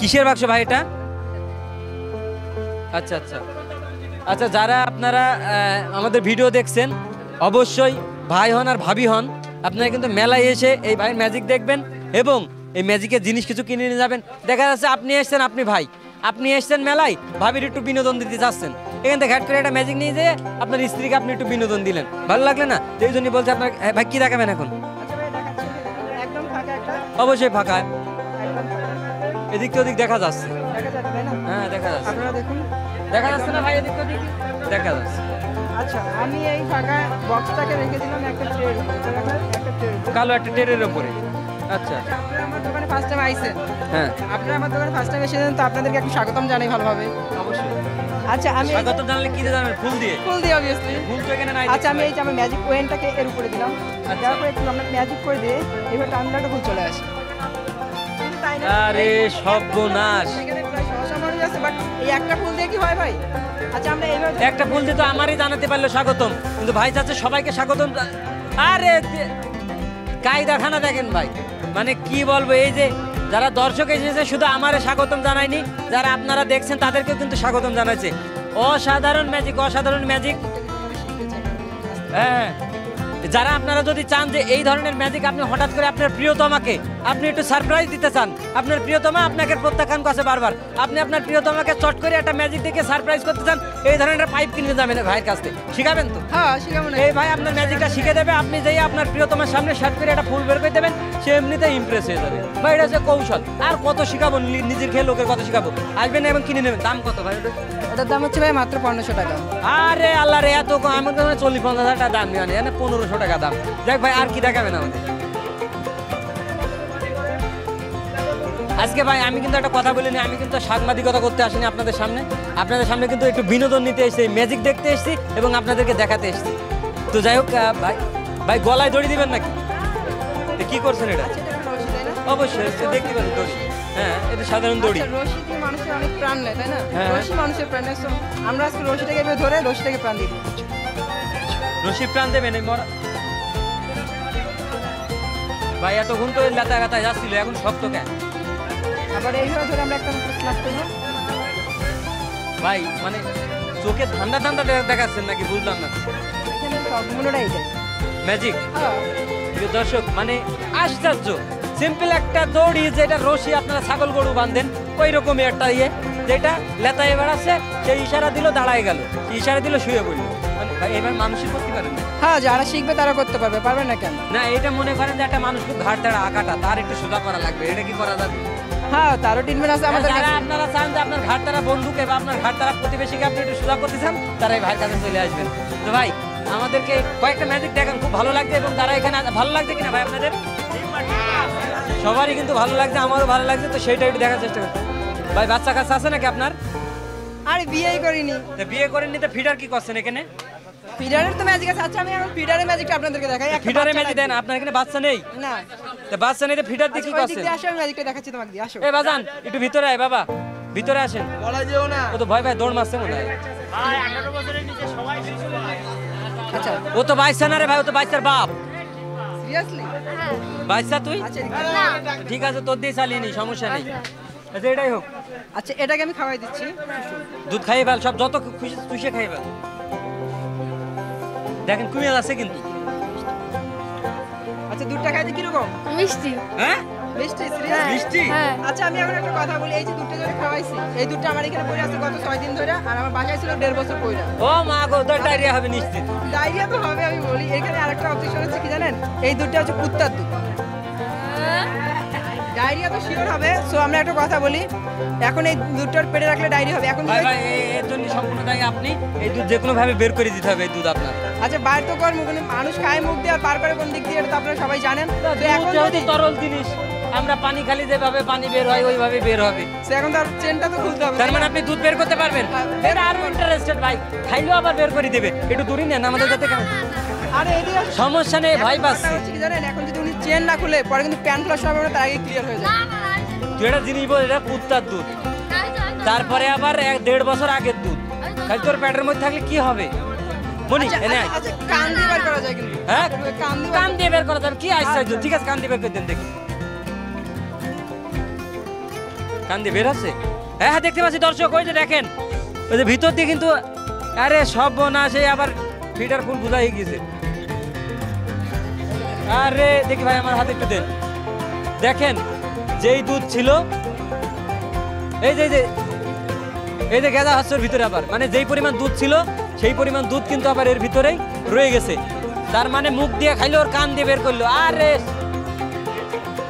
কিসের বাক্স ভাই এটা? আচ্ছা আচ্ছা। আচ্ছা যারা আপনারা আমাদের ভিডিও দেখছেন অবশ্যই ভাই হন আর ভাবি হন আপনারা কিন্তু মেলায় এসে এই ভাইয়ের ম্যাজিক দেখবেন এবং এই ম্যাজিকের জিনিস কিছু কিনে নিয়ে যাবেন। দেখা যাচ্ছে আপনি এসছেন আপনি ভাই। আপনি এসছেন মেলায় ভাবির একটু বিনোদন দিতে চাচ্ছেন এখান থেকে হ্যাট করে একটা ম্যাজিক নিয়ে যেয়ে আপনার স্ত্রীকে আপনি একটু বিনোদন দিলেন। ভালো লাগলে না? এই জন্যই বলছে আপনার হ্যাঁ, ভাই কি দেখাবেন এখন? আচ্ছা অবশ্যই ফাঁকা। এদিক ওদিক দেখা যাচ্ছে। তাই না হ্যাঁ দেখা যাচ্ছে। আপনারা দেখুন। দেখা যাচ্ছে না ভাই এদিক ওদিক? দেখা যাচ্ছে। আচ্ছা আমি এই ফাঁকা বক্সটাকে রেখে দিলাম একটা ট্রের ট্রের কালো একটা টেরের আচ্ছা। আচ্ছা, আপনারা আমার দোকানে ফার্স্ট টাইম আইছেন। হ্যাঁ। আপনারা আমার দোকানে ফার্স্ট টাইম এসেছেন তো আপনাদেরকে একটু স্বাগতম জানাই ভালোভাবে। অবশ্যই। আচ্ছা আমি জানালে কি দিয়ে জানাবেন ফুল দিয়ে। ফুল দিই অবভিয়াসলি ফুল তো এখানে নাই আচ্ছা আমি এই যে আমার ম্যাজিক ওয়েনটাকে এর উপরে দিলাম। আচ্ছা। দেওয়ার একটু আমরা ম্যাজিক করে দিয়ে এবার একটা ফুল চলে আসে। আরে সর্বনাশ একটা ফুল দিয়ে হয় আচ্ছা আমরা এইভাবে একটা ফুল দিয়ে তো আমারই জানাতে পারল স্বাগতম কিন্তু ভাই চাচ্ছে সবাইকে স্বাগতম। আরে দে- কায়দাখানা দেখেন ভাই মানে কি বলব এই যে যারা দর্শক এসেছে শুধু আমারে স্বাগতম জানায়নি যারা আপনারা দেখছেন তাদেরকেও কিন্তু স্বাগতম জানাচ্ছে। অসাধারণ ম্যাজিক অসাধারণ ম্যাজিক হ্যাঁ। যারা আপনারা যদি চান যে এই ধরনের ম্যাজিক আপনি হঠাৎ করে আপনার প্রিয়তমাকে আপনি একটু সারপ্রাইজ দিতে চান আপনার প্রিয়তমা আপনাকে প্রত্যাখ্যান করছে বারবার। আপনি আপনার প্রিয়তমাকে চট করে একটা ম্যাজিক দেখে সারপ্রাইজ করতে চান এই ধরনের পাইপ কিনে যাবেন ভাইয়ের কাছ থেকে। শিখাবেন তো? হ্যাঁ শিখাবো না এই ভাই আপনার ম্যাজিকটা শিখে দেবে আপনি যেই আপনার প্রিয়তমার সামনে শার্ট করে একটা ফুল বের করে দেবেন সে এমনিতে ইমপ্রেস হয়ে যাবে। ভাই এটা হচ্ছে কৌশল। আর কত শিখাবো নিজের খেয়ে লোকের কত শিখাবো। আসবেন এবং কিনে নেবেন। দাম কত ভাই? ওটার? দাম হচ্ছে ভাই মাত্র পনেরোশো টাকা। আরে আল্লাহ রে এত আমার চল্লিশ পঞ্চাশ হাজার টাকা দাম নেওয়া নেই এখানে টাকা দাম। দেখ ভাই আর কি দেখাবেন আমাদের? আজকে ভাই আমি কিন্তু একটা কথা বলিনি আমি কিন্তু সাংবাদিকতা করতে আসিনি আপনাদের সামনে। আপনাদের সামনে কিন্তু একটু বিনোদন নিতে এসেছি ম্যাজিক দেখতে এসেছি এবং আপনাদেরকে দেখাতে এসেছি। তো যাই হোক ভাই ভাই গলায় দড়ি দিবেন নাকি? কি করছেন এটা? আচ্ছা অবশ্যই দেখতে পারেন দড়ি হ্যাঁ এটা সাধারণ দড়ি আচ্ছা, রশি দিয়ে মানুষের অনেক প্রাণ নেয় তাই না? হ্যাঁ। রশি মানুষের প্রাণ নেয় আমরা আজকে রশিটাকে ধরে রশিটাকে প্রাণ দিই রশি প্রাণ দেবেন এই মরা ভাই এতক্ষণ তো লাতা গাতা যাচ্ছিল এখন শক্ত কেন? আবার এইভাবে ধরে আমরা একটা স্নাপ করব। ভাই মানে চোখে ঠান্ডা ঠান্ডা দেখাচ্ছেন নাকি বুঝলাম না? সবগুলোটাই ম্যাজিক প্রিয় দর্শক মানে আশ্চর্য। সিম্পল একটা দড়ি যেটা রশি আপনারা ছাগল গরু বাঁধেন ওই রকমই একটা ইয়ে। যেটা লেতায় বেড়াচ্ছে সেই ইশারা দিল দাঁড়ায় গেল। ইশারা দিল শুয়ে পড়ল। এবার মানুষই করতে পারেন হ্যাঁ যারা শিখবে তারা করতে পারবে পারবে না কেন? না এটা মনে করেন যে একটা মানুষকে ঘাট তাড়া আঁকাটা তার একটু সোজা করা লাগবে এটা কি করা যাবে? হ্যাঁ তারও ট্রিটমেন্ট আছে আমাদের যারা আপনারা চান যে আপনার ঘাট তারা বন্ধুকে বা আপনার ঘাট তারা প্রতিবেশীকে আপনি একটু সোজা করতে চান তারা এই ভাইয়ের কাছে চলে আসবেন। তো ভাই আমাদেরকে কয়েকটা ম্যাজিক দেখান খুব ভালো লাগছে এবং তারা এখানে ভালো লাগছে কিনা ভাই আপনাদের? সবারই কিন্তু ভালো লাগছে আমারও ভালো লাগছে তো সেইটা একটু দেখার চেষ্টা করতে। ভাই বাচ্চা কাছে আছে নাকি আপনার? আরে বিয়েই করিনি। তো বিয়ে করেন নিতে ফিডার কি করছেন এখানে? ফিডারের তো ম্যাজিক আছে। আচ্ছা আমি এখন ফিডারের ম্যাজিকটা আপনাদেরকে দেখাই। ম্যাজিক দেন আপনার এখানে বাচ্চা নেই? না। তো বাচ্চা নেই তো ফিডার দিয়ে কি আচ্ছা, দিক করছেন? আসো আমি ম্যাজিকটা দেখাচ্ছি তোমাকে দিয়ে আসো। এ বাজান একটু ভিতরে আয় বাবা। ভিতরে আসেন। বলা যেও না। ও তো ভয় ভাই দৌড় মারছে মনে হয়। আচ্ছা। ও তো বাইসা না রে ভাই ও তো বাইসার বাপ। সিরিয়াসলি বাইসা তুই? আচ্ছা। ঠিক আছে তোর দিয়ে চালিয়ে নি সমস্যা নেই। আচ্ছা। এটাই হোক। আচ্ছা এটাকে আমি খাওয়াই দিচ্ছি। দুধ খাইয়ে ফেল সব যত খুশি চুষে খাইয়ে ফেল। দেখেন কুমিল আছে কিন্তু। আচ্ছা দুধটা খাইতে কীরকম? মিষ্টি। হ্যাঁ? মিষ্টি সিরিয়াস মিষ্টি? হ্যাঁ। আচ্ছা আমি এখন একটা কথা বলি। এই যে দুধটা ধরে খাওয়াইছি এই দুধটা আমার এখানে পড়ে আছে গত ছয় দিন ধরে আর আমার বাসায় ছিল দেড় বছর পড়ে ও মা গো তোর ডায়রিয়া হবে নিশ্চিত। ডায়রিয়া তো হবে আমি বলি। এখানে আরেকটা অবজেকশন হচ্ছে কি জানেন? এই দুধটা হচ্ছে কুত্তার দুধ। ডায়রিয়া তো শিওর হবে সো আমরা একটা কথা বলি এখন এই দুধটার পেটে রাখলে ডায়রিয়া হবে এখন ভাই ভাই এ- এর জন্য সম্পূর্ণ দায়ী আপনি এই দুধ যে কোনো ভাবে বের করে দিতে হবে এই দুধ আপনার। আচ্ছা বাইরে তো কর মুখে মানুষ খায় মুখ দিয়ে আর পার করে কোন দিক দিয়ে এটা তো আপনারা সবাই জানেন। তো এখন যেহেতু যদি তরল জিনিস আমরা পানি খালি যেভাবে পানি বের হয় ওইভাবে বের হবে। সে এখন তার চেনটা তো খুলতে হবে তার মানে আপনি দুধ বের করতে পারবেন। হ্যাঁ। এটা আরও ইন্টারেস্টেড ভাই। খাইলেও আবার বের করে দেবে। একটু দূরই নেন আমাদের যাতে কেমন আরে এদিকে আসো। সমস্যা নেই ভাই এখন পাচ্ছি কথা হচ্ছে কি জানেন? এখন যদি চেন না খুলে পরে কিন্তু প্যান ফ্লাশ হবে না তার আগে ক্লিয়ার হয়ে যায়। তুই একটা জিনিস বল এটা কুত্তার দুধ। তারপরে আবার এক দেড় বছর আগের দুধ। খালি তোর পেটের মধ্যে থাকলে কি হবে? মনি আচ্ছা, এনে। আচ্ছা, আচ্ছা, কান দিয়ে বার করা যায় কিন্তু। হ্যাঁ? কান দিয়ে বের করা যাবে। কি আশ্চর্য। ঠিক আছে কান দিয়ে বের করে দেন দেখি। কান দিয়ে বের আছে হ্যাঁ হ্যাঁ দেখতে পাচ্ছি দর্শক ওই যে দেখেন। ওই যে ভিতর দিয়ে কিন্তু আরে সব না সে আবার ফিটার ফুল বুঝা হয়ে গেছে আরে, দেখি ভাই, আমার হাতে একটু দেন দেখেন, যেই দুধ ছিল, এই যে এই যে গেদা হাস্যর ভিতরে আবার মানে যেই পরিমাণ দুধ ছিল, সেই পরিমাণ দুধ কিন্তু আবার এর ভিতরেই রয়ে গেছে। তার মানে মুখ দিয়ে খাইলো, ওর কান দিয়ে বের করল। আরে,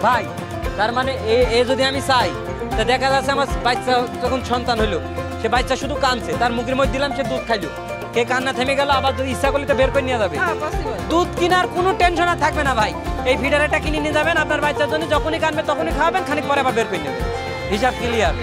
ভাই, তার মানে এ এ যদি আমি চাই, তা দেখা যাচ্ছে আমার বাচ্চা যখন সন্তান হলো সে বাচ্চা শুধু কানছে তার মুখের মধ্যে দিলাম, সে দুধ খাইলো। কে কান্না থেমে গেল আবার যদি ইচ্ছা করলে তো বের করে নিয়ে যাবে। হ্যাঁ দুধ কেনার কোনো টেনশন আর থাকবে না ভাই। এই ফিডারটা কিনে নিয়ে যাবেন আপনার বাচ্চার জন্য যখনই কানবে তখনই খাওয়াবেন খানিক পরে আবার বের করে নেবেন হিসাব ক্লিয়ার